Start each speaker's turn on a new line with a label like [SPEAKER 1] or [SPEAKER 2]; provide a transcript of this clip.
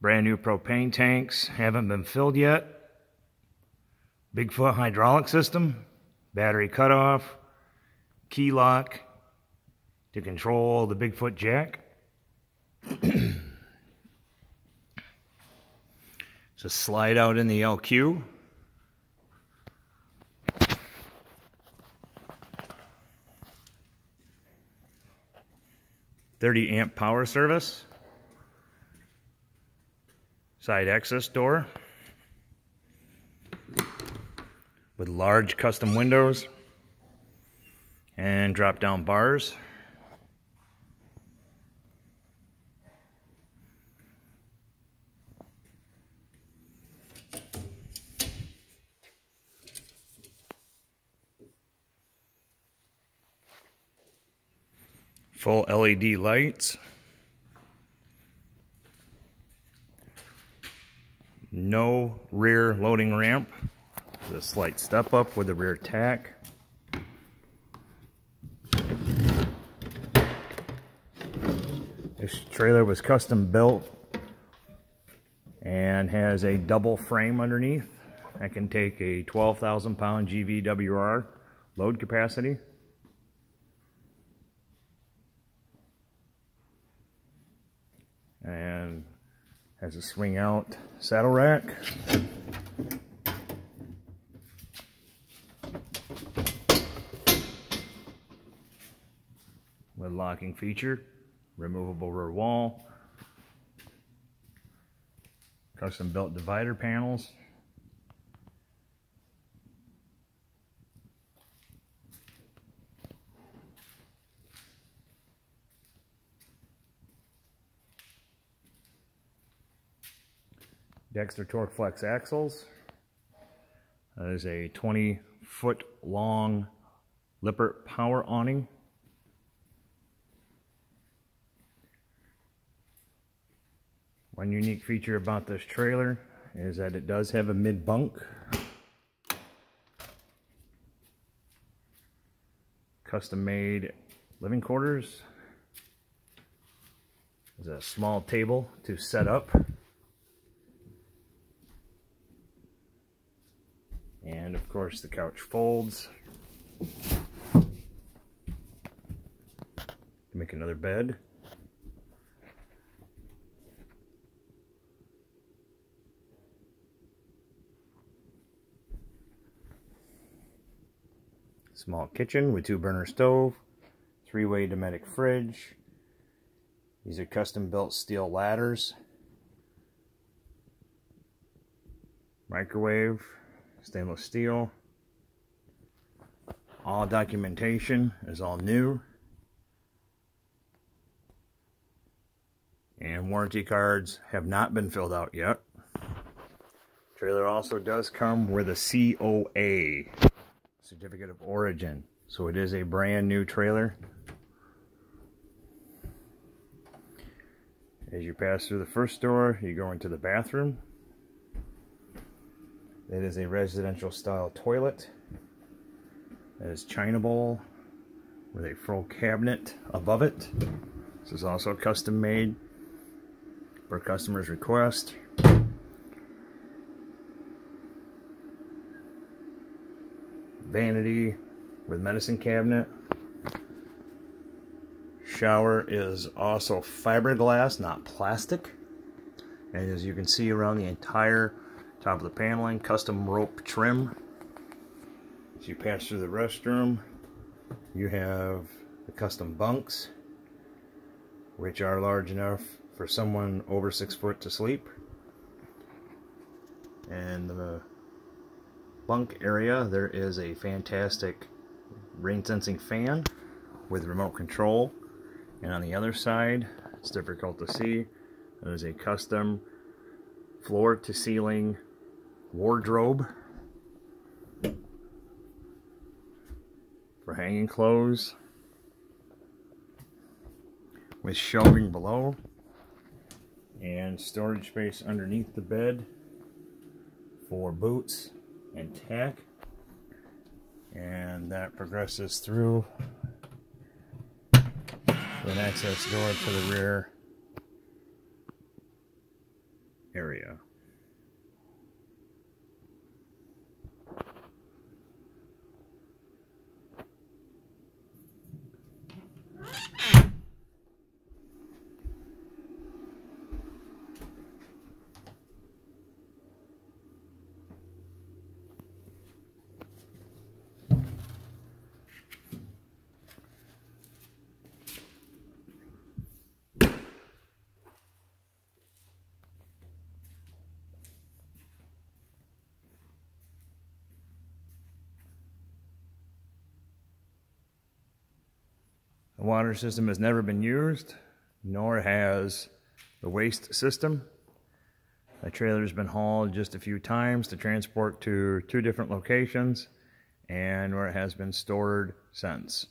[SPEAKER 1] Brand new propane tanks, haven't been filled yet. Bigfoot hydraulic system, battery cutoff, key lock to control the Bigfoot jack. Just slide out in the LQ. Thirty amp power service. Side access door with large custom windows and drop down bars. Full LED lights. No rear loading ramp. A slight step up with the rear tack. This trailer was custom built and has a double frame underneath that can take a 12,000 pound GVWR load capacity. And has a swing out saddle rack. With locking feature, removable rear wall, custom built divider panels, Dexter Torque Flex axles. There's a 20 foot long Lippert power awning. One unique feature about this trailer is that it does have a mid bunk. Custom made living quarters. There's a small table to set up. And of course the couch folds. Make another bed. Small kitchen with two burner stove, three-way Dometic fridge. These are custom built steel ladders. Microwave, stainless steel. All documentation is all new. And warranty cards have not been filled out yet. Trailer also does come with a COA, Certificate of Origin. So it is a brand new trailer. As you pass through the first door, you go into the bathroom. It is a residential style toilet. It is china bowl with a full cabinet above it. This is also custom made for customer's request. Vanity with medicine cabinet. Shower is also fiberglass, not plastic. And as you can see around the entire Top of the paneling, custom rope trim. As you pass through the restroom, you have the custom bunks, which are large enough for someone over six foot to sleep. And the bunk area, there is a fantastic rain sensing fan with remote control. And on the other side, it's difficult to see, there's a custom floor to ceiling wardrobe for hanging clothes with shelving below and storage space underneath the bed for boots and tack. And that progresses through an access door to the rear The water system has never been used, nor has the waste system. The trailer's been hauled just a few times to transport to two different locations and where it has been stored since.